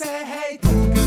Say hey.